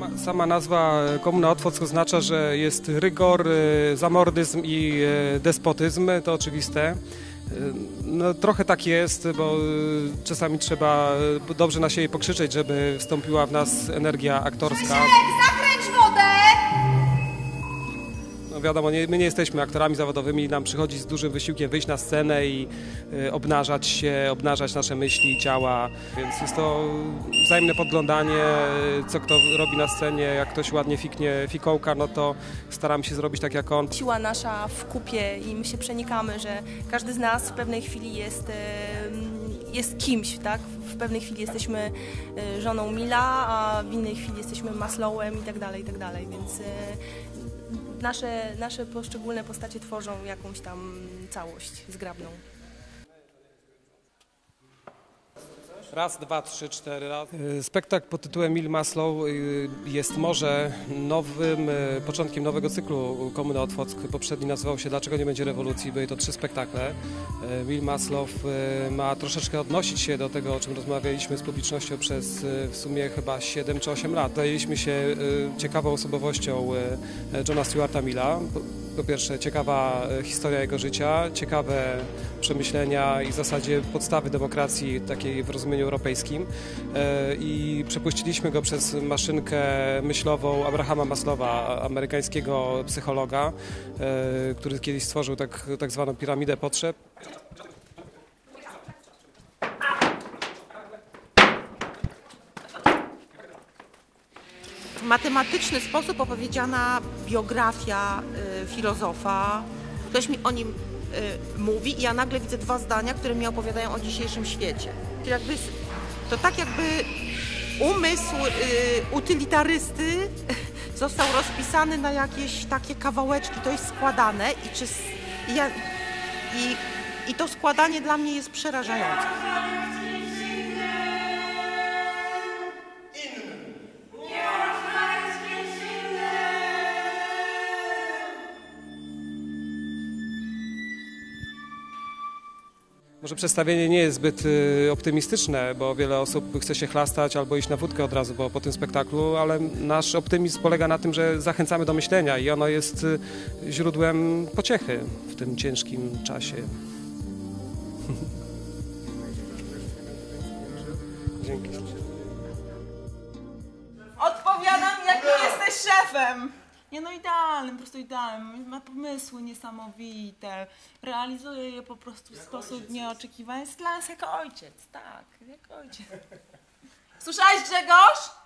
Ma- Sama nazwa e, Komuna Otwock oznacza, że jest rygor, e, zamordyzm i e, despotyzm, to oczywiste. No, trochę tak jest, bo czasami trzeba dobrze na siebie pokrzyczeć, żeby wstąpiła w nas energia aktorska. No wiadomo, nie, my nie jesteśmy aktorami zawodowymi, nam przychodzi z dużym wysiłkiem wyjść na scenę i e, obnażać się, obnażać nasze myśli, ciała, więc jest to wzajemne podglądanie, e, co kto robi na scenie, jak ktoś ładnie fiknie fikołka, no to staramy się zrobić tak jak on. siła nasza w kupie i my się przenikamy, że każdy z nas w pewnej chwili jest, e, jest kimś, tak? W pewnej chwili jesteśmy e, żoną Mila, a w innej chwili jesteśmy Maslowem i tak dalej, i tak dalej, więc e, nasze, nasze poszczególne postacie tworzą jakąś tam całość zgrabną. Raz, dwa, trzy, cztery raz. E, Spektakl pod tytułem Mil Maslow e, jest może nowym, e, początkiem nowego cyklu Komuny Otwock. Poprzedni nazywał się Dlaczego nie będzie rewolucji? Były to trzy spektakle. Mil Maslow ma troszeczkę odnosić się do tego, o czym rozmawialiśmy z publicznością przez w sumie chyba 7 czy 8 lat. Zajęliśmy się ciekawą osobowością Johna Stewarta Milla. Po- pierwsze, ciekawa e, historia jego życia, ciekawe przemyślenia i w zasadzie podstawy demokracji takiej w rozumieniu europejskim. E, I przepuściliśmy go przez maszynkę myślową Abrahama Maslowa, amerykańskiego psychologa, e, który kiedyś stworzył tak, tak zwaną piramidę potrzeb. w matematyczny sposób opowiedziana biografia y, filozofa. Ktoś mi o nim y, mówi i ja nagle widzę dwa zdania, które mi opowiadają o dzisiejszym świecie. Jakby, to tak jakby umysł y, utylitarysty został rozpisany na jakieś takie kawałeczki, to jest składane i czy... I, ja, i, I to składanie dla mnie jest przerażające. Może przedstawienie nie jest zbyt y, optymistyczne, bo wiele osób chce się chlastać albo iść na wódkę od razu po, po tym spektaklu, ale nasz optymizm polega na tym, że zachęcamy do myślenia i ono jest y, źródłem pociechy w tym ciężkim czasie. Dzięki. Odpowiadam, jaki jesteś szefem! Nie no idealnym, po prostu idealnym. Ma pomysły niesamowite. Realizuje je po prostu w sposób nieoczekiwany. Jest dla nas jak ojciec, tak, jak ojciec. Słyszałeś Grzegorz?